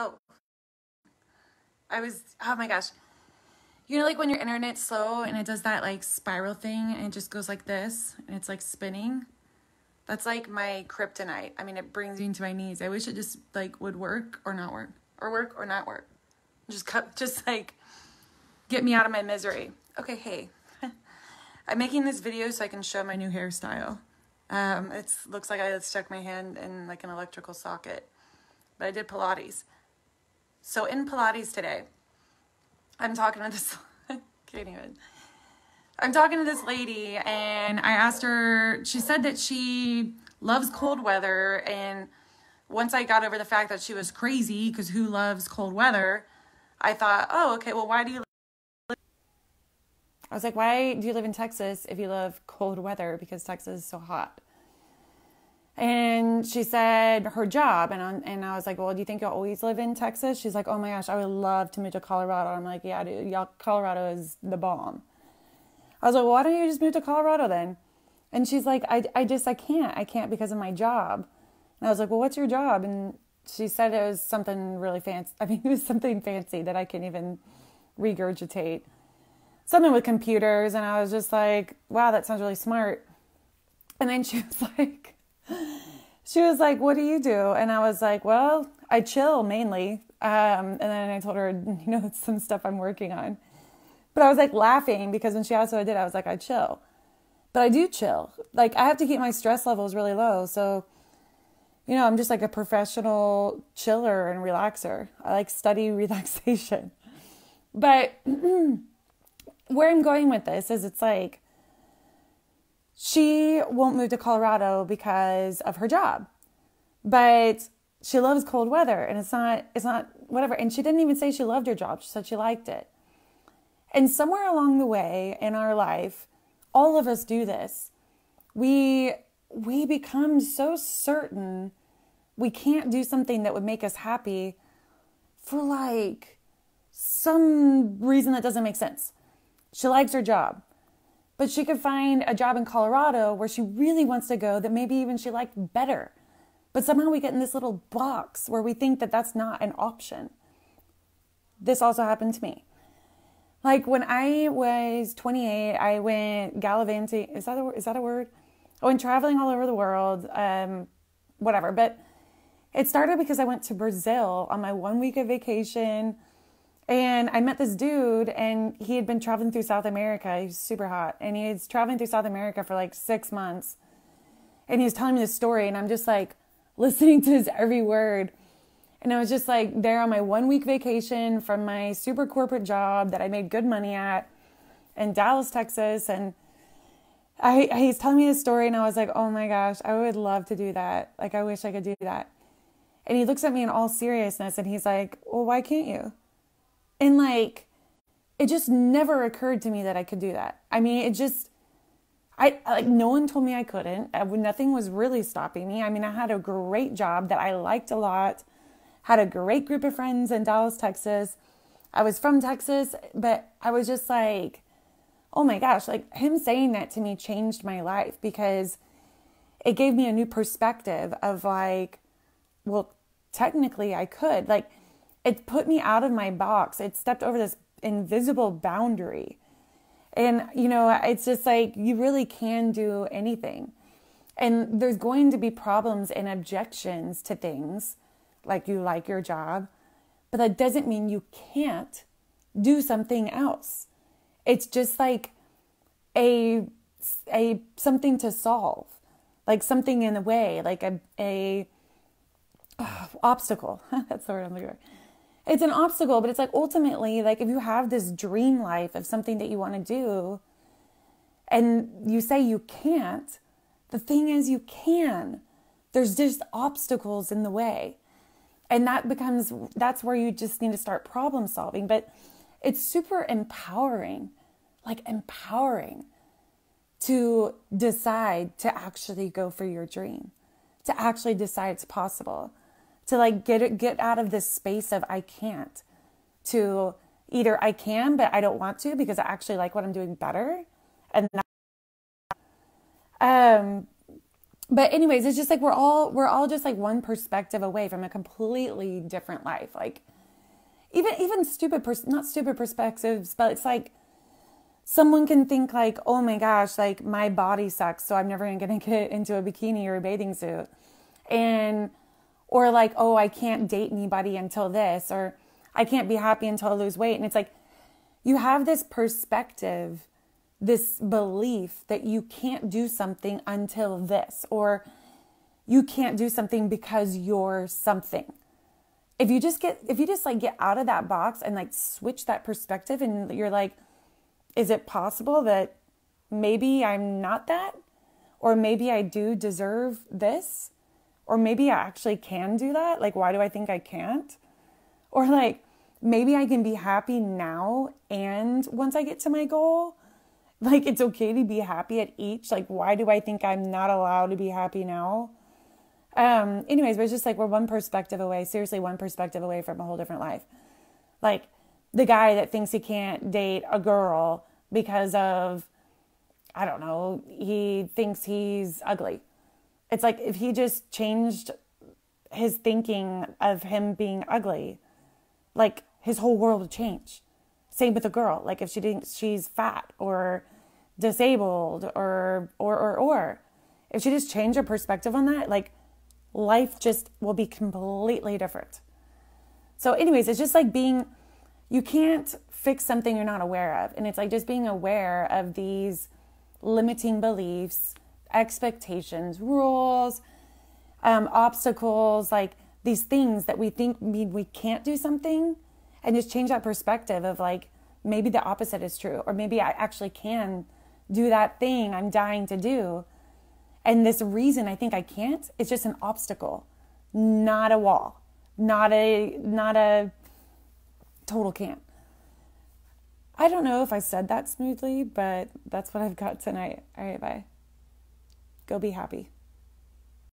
Oh. I was, oh my gosh. You know, like when your internet's slow and it does that like spiral thing and it just goes like this and it's like spinning? That's like my kryptonite. I mean, it brings me to my knees. I wish it just like would work or not work or work or not work. Just cut, just like get me out of my misery. Okay, hey. I'm making this video so I can show my new hairstyle. Um, it looks like I stuck my hand in like an electrical socket, but I did Pilates. So in Pilates today, I'm talking to this, can't even. I'm talking to this lady and I asked her, she said that she loves cold weather. And once I got over the fact that she was crazy, because who loves cold weather, I thought, oh, okay, well, why do you I was like, why do you live in Texas if you love cold weather? Because Texas is so hot. And she said her job, and I, and I was like, well, do you think you'll always live in Texas? She's like, oh my gosh, I would love to move to Colorado. I'm like, yeah, dude, y'all, Colorado is the bomb. I was like, well, why don't you just move to Colorado then? And she's like, I, I just, I can't, I can't because of my job. And I was like, well, what's your job? And she said it was something really fancy. I mean, it was something fancy that I can't even regurgitate something with computers and I was just like, wow, that sounds really smart. And then she was like, she was like, what do you do? And I was like, well, I chill mainly. Um, and then I told her, you know, some stuff I'm working on. But I was like laughing because when she asked what I did, I was like, I chill. But I do chill. Like I have to keep my stress levels really low. So, you know, I'm just like a professional chiller and relaxer. I like study relaxation. But where I'm going with this is it's like she won't move to Colorado because of her job. But she loves cold weather and it's not it's not whatever and she didn't even say she loved her job. She said she liked it. And somewhere along the way in our life, all of us do this. We we become so certain we can't do something that would make us happy for like some reason that doesn't make sense. She likes her job. But she could find a job in Colorado where she really wants to go that maybe even she liked better. But somehow we get in this little box where we think that that's not an option. This also happened to me. Like when I was 28, I went gallivanting. Is that a, is that a word? I went traveling all over the world, um, whatever. But it started because I went to Brazil on my one week of vacation and I met this dude, and he had been traveling through South America. He's super hot. And he was traveling through South America for like six months. And he was telling me this story, and I'm just like listening to his every word. And I was just like there on my one week vacation from my super corporate job that I made good money at in Dallas, Texas. And I, he's telling me this story, and I was like, oh my gosh, I would love to do that. Like, I wish I could do that. And he looks at me in all seriousness, and he's like, well, why can't you? And like, it just never occurred to me that I could do that. I mean, it just, I like, no one told me I couldn't. Nothing was really stopping me. I mean, I had a great job that I liked a lot, had a great group of friends in Dallas, Texas. I was from Texas, but I was just like, oh my gosh, like him saying that to me changed my life because it gave me a new perspective of like, well, technically I could. Like, it put me out of my box. It stepped over this invisible boundary. And, you know, it's just like you really can do anything. And there's going to be problems and objections to things like you like your job, but that doesn't mean you can't do something else. It's just like a a something to solve, like something in the way, like a a uh, obstacle. That's the word I'm looking for it's an obstacle, but it's like ultimately, like if you have this dream life of something that you want to do and you say you can't, the thing is you can. There's just obstacles in the way. And that becomes, that's where you just need to start problem solving. But it's super empowering, like empowering to decide to actually go for your dream, to actually decide it's possible to like get get out of this space of I can't to either I can but I don't want to because I actually like what I'm doing better and that, um but anyways, it's just like we're all we're all just like one perspective away from a completely different life. Like even even stupid pers- not stupid perspectives, but it's like someone can think like, "Oh my gosh, like my body sucks, so I'm never going to get into a bikini or a bathing suit." And or like, "Oh, I can't date anybody until this," or "I can't be happy until I lose weight." And it's like you have this perspective this belief that you can't do something until this, or you can't do something because you're something. If you just get, if you just like get out of that box and like switch that perspective and you're like, is it possible that maybe I'm not that? Or maybe I do deserve this? Or maybe I actually can do that? Like, why do I think I can't? Or like, maybe I can be happy now and once I get to my goal like it's okay to be happy at each. Like why do I think I'm not allowed to be happy now? Um anyways, but it's just like we're one perspective away, seriously one perspective away from a whole different life. Like the guy that thinks he can't date a girl because of I don't know, he thinks he's ugly. It's like if he just changed his thinking of him being ugly, like his whole world would change. Same with a girl. Like if she thinks she's fat or disabled or or or or if she just changed her perspective on that, like life just will be completely different. So anyways, it's just like being you can't fix something you're not aware of. And it's like just being aware of these limiting beliefs, expectations, rules, um, obstacles, like these things that we think mean we can't do something and just change that perspective of like maybe the opposite is true or maybe I actually can do that thing I'm dying to do. And this reason I think I can't is just an obstacle, not a wall, not a not a total can't. I don't know if I said that smoothly, but that's what I've got tonight. All right, bye. Go be happy.